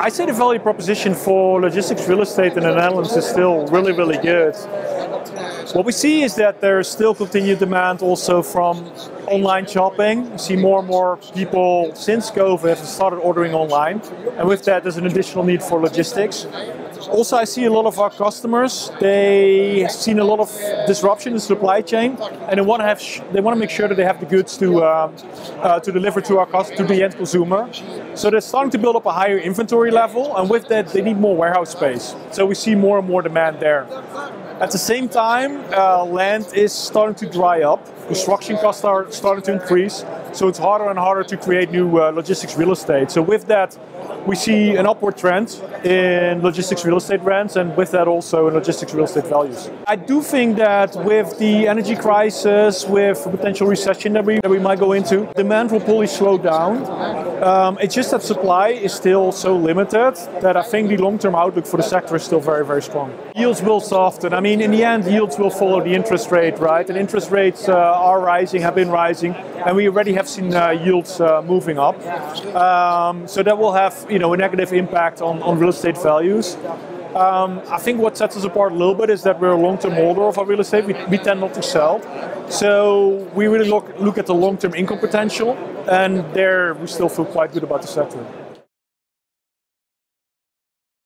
I say the value proposition for logistics real estate in the Netherlands is still really, really good. What we see is that there's still continued demand also from online shopping. We see more and more people since COVID have started ordering online, and with that, there's an additional need for logistics. Also, I see a lot of our customers. They have seen a lot of disruption in the supply chain, and they want to have they want to make sure that they have the goods to uh, uh, to deliver to our to the end consumer. So they're starting to build up a higher inventory level, and with that, they need more warehouse space. So we see more and more demand there. At the same time, uh, land is starting to dry up. Construction costs are starting to increase, so it's harder and harder to create new uh, logistics real estate. So with that, we see an upward trend in logistics real estate rents and with that also in logistics real estate values. I do think that with the energy crisis, with potential recession that we, that we might go into, demand will probably slow down. Um, it's just that supply is still so limited that I think the long-term outlook for the sector is still very, very strong. Yields will soften. I mean, in the end, yields will follow the interest rate, right? And interest rates uh, are rising, have been rising, and we already have seen uh, yields uh, moving up. Um, so that will have, you know, a negative impact on, on real estate values. Um, I think what sets us apart a little bit is that we're a long-term holder of our real estate. We, we tend not to sell. So we really look, look at the long-term income potential, and there we still feel quite good about the sector.